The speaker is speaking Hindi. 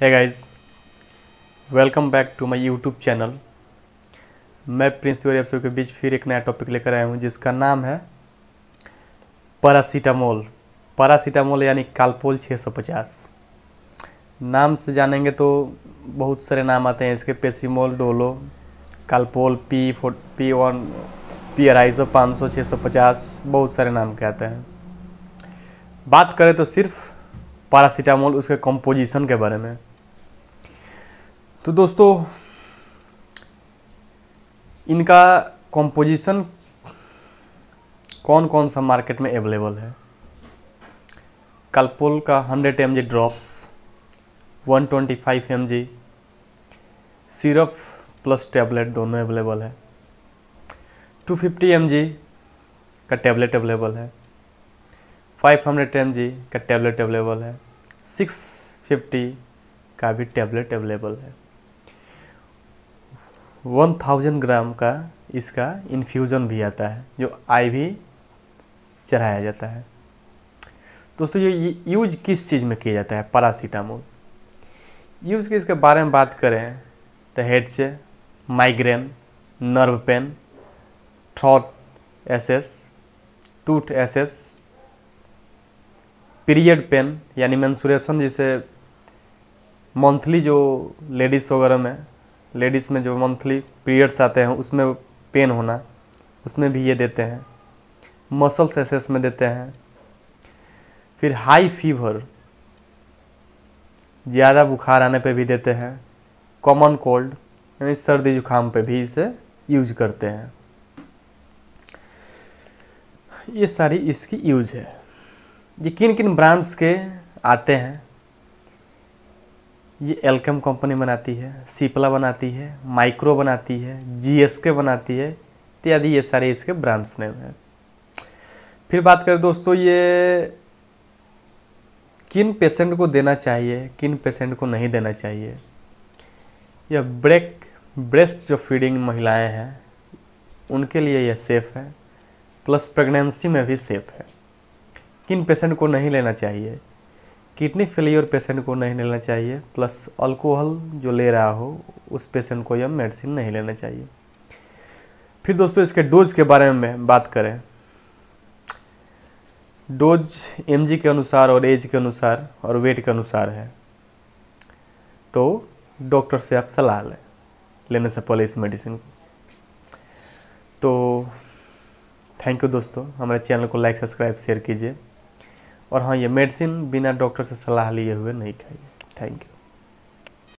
है guys welcome back to my YouTube channel मैं प्रिंस तिवारी आप सबके बीच फिर एक नया टॉपिक लेकर आया हूँ, जिसका नाम है पैरासीटामोल पैरासीटामोल यानी कालपोल 650 नाम से जानेंगे तो बहुत सारे नाम आते हैं, इसके पेसीमोल डोलो कालपोल पी फो पी वन पी अढ़ाई सौ पाँच सौ छः सौ पचास, बहुत सारे नाम के आते हैं। बात करें तो सिर्फ़ पैरासीटामोल उसके कंपोजिशन के बारे में। तो दोस्तों, इनका कंपोजिशन कौन कौन सा मार्केट में अवेलेबल है? कलपोल का 100 M drops 125 M G syrup plus tablet दोनों अवेलेबल है। 250 एम जी का टैबलेट अवेलेबल है। 500 एम जी का टैबलेट अवेलेबल है। 650 का भी टैबलेट अवेलेबल है। 1000 ग्राम का इसका इन्फ्यूज़न भी आता है, जो आई भी चढ़ाया जाता है। दोस्तों, ये यूज़ किस चीज़ में किया जाता है? पैरासीटामोल यूज़ के इसके बारे में बात करें तो हेड से migraine nerve pain throat aches tooth aches period pain यानी मेंसुरेशन जैसे मंथली जो लेडीज़ वगैरह में लेडीज़ में जो मंथली पीरियड्स आते हैं, उसमें पेन होना, उसमें भी ये देते हैं। मसल्स एसेस में देते हैं। फिर हाई फीवर, ज़्यादा बुखार आने पे भी देते हैं। कॉमन कोल्ड, यानी सर्दी जुकाम पे भी इसे यूज़ करते हैं। ये सारी इसकी यूज़ है। ये किन किन ब्रांड्स के आते हैं? ये एल्केम कंपनी बनाती है सीपला बनाती है माइक्रो बनाती है जीएसके बनाती है, इत्यादि, ये सारे इसके ब्रांड्स नेम हैं। फिर बात करें दोस्तों, ये किन पेशेंट को देना चाहिए, किन पेशेंट को नहीं देना चाहिए? यह ब्रेक ब्रेस्ट जो फीडिंग महिलाएँ हैं, उनके लिए यह सेफ़ है प्लस प्रेगनेंसी में भी सेफ़ है। किन पेशेंट को नहीं लेना चाहिए? किडनी फेलियर पेशेंट को नहीं लेना चाहिए, प्लस अल्कोहल जो ले रहा हो, उस पेशेंट को यह मेडिसिन नहीं लेना चाहिए। फिर दोस्तों, इसके डोज के बारे में बात करें। डोज एमजी के अनुसार और एज के अनुसार और वेट के अनुसार है। तो डॉक्टर से आप सलाह लें, लेने से पहले इस मेडिसिन को। तो थैंक यू दोस्तों, हमारे चैनल को लाइक, सब्सक्राइब, शेयर कीजिए। और हाँ ये मेडिसिन बिना डॉक्टर से सलाह लिए हुए नहीं खाइए थैंक यू